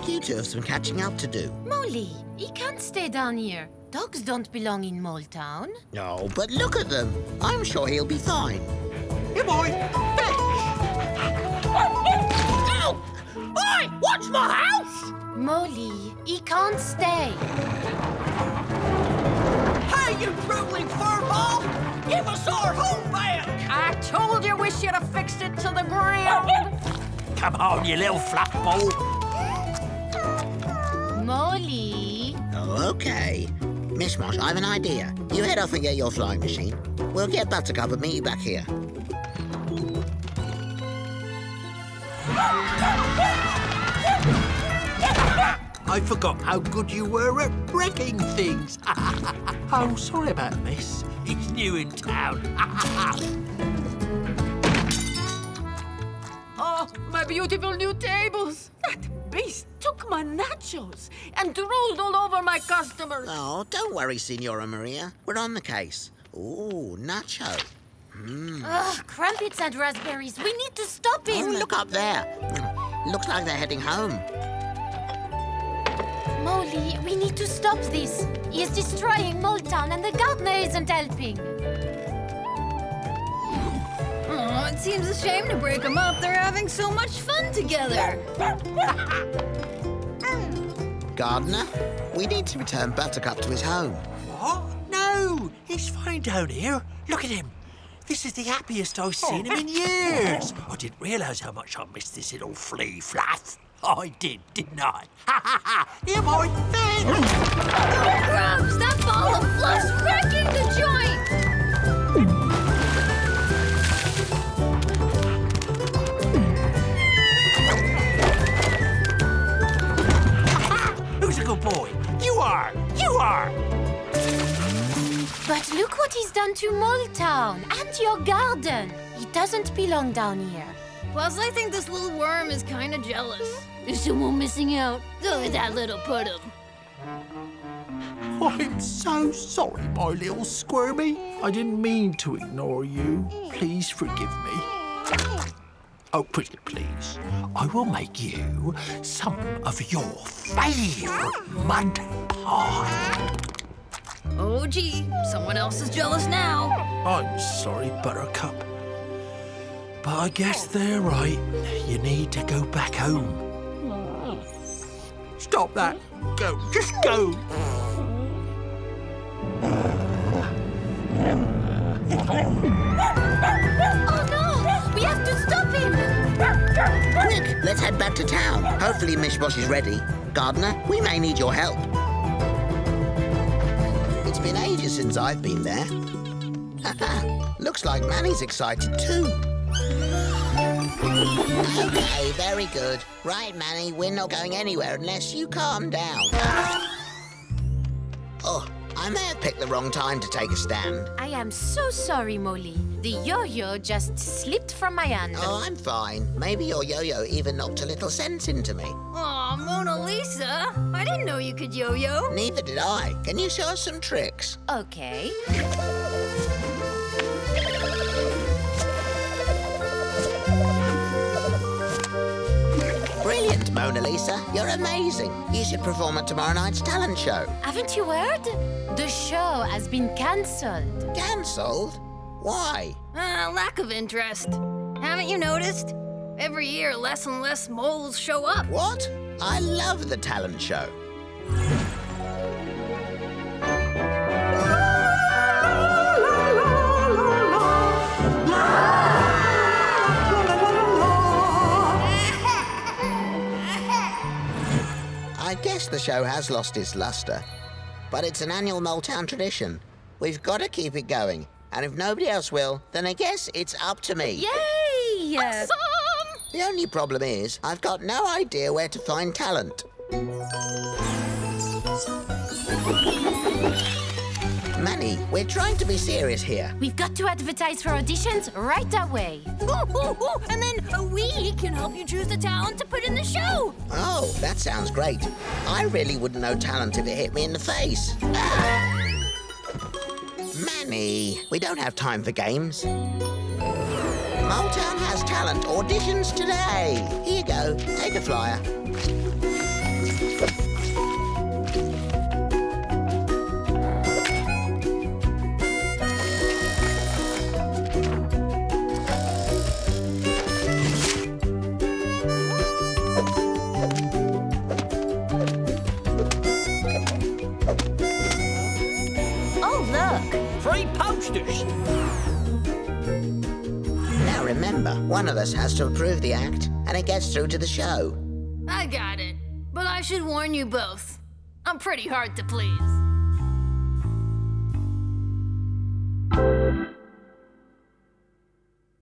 like you two have some catching up to do. Moley, he can't stay down here. Dogs don't belong in Moletown. No, but look at them. I'm sure he'll be fine. Here, boy. Fetch! Ow! Oi! Watch my house! Moley, he can't stay. Hey, you drooling furball! Give us our home back! I told you we should have fixed it to the ground. Come on, you little flatball. Moley. Oh, okay. Mishmosh, I have an idea. You head off and get your flying machine. We'll get Buttercup and meet you back here. I forgot how good you were at breaking things. oh, sorry about this. He's new in town. Oh, my beautiful new tables. That beast took my nachos and drooled all over my customers. Oh, don't worry, Signora Maria. We're on the case. Ooh, nacho. Hmm. Ugh, crumpets and raspberries. We need to stop Oh, him. look up there. Looks like they're heading home. Moley, we need to stop this. He is destroying Moletown and the gardener isn't helping. It seems a shame to break them up. They're having so much fun together. Gardener, we need to return Buttercup to his home. what? No, he's fine down here. Look at him. This is the happiest I've seen him in years. I didn't realise how much I missed this little flea fluff. I did, didn't I? Ha ha ha! Here, boy, fetch! Grubs, that ball of fluff's wrecking the But look what he's done to Moletown and your garden. He doesn't belong down here. Plus, I think this little worm is kind of jealous. Is someone missing out? Look at that little putum. Oh, I'm so sorry, my little squirmy. I didn't mean to ignore you. Please forgive me. Oh, pretty please. I will make you some of your favourite mud pie. Oh, gee, someone else is jealous now. I'm sorry, Buttercup. But I guess they're right. You need to go back home. Stop that. Go. Just go. Oh no! We have to stop him! Quick, let's head back to town. Hopefully Mishmosh is ready. Gardener, we may need your help. It's been ages since I've been there. Looks like Manny's excited too. Okay, very good. Right, Manny, we're not going anywhere unless you calm down. Oh, I may have picked the wrong time to take a stand. I am so sorry, Moley. The yo-yo just slipped from my hand. Oh, I'm fine. Maybe your yo-yo even knocked a little sense into me. Aw, Mona Lisa. I didn't know you could yo-yo. Neither did I. Can you show us some tricks? Okay. Brilliant, Mona Lisa. You're amazing. You should perform at tomorrow night's talent show. Haven't you heard? The show has been cancelled. Cancelled? Why? Uh, lack of interest. Haven't you noticed? Every year, less and less moles show up. What? I love the talent show. I guess the show has lost its luster, but it's an annual Moletown tradition. We've got to keep it going, and if nobody else will, then I guess it's up to me. Yay! Awesome! The only problem is, I've got no idea where to find talent. Manny, we're trying to be serious here. We've got to advertise for auditions right away. Ooh, ooh, ooh. And then we can help you choose the talent to put in the show. Oh, that sounds great. I really wouldn't know talent if it hit me in the face. Ah! Manny, we don't have time for games. Moletown has talent auditions today. Here you go. Take a flyer. Free posters. Now remember, one of us has to approve the act, and it gets through to the show. I got it. But I should warn you both. I'm pretty hard to please.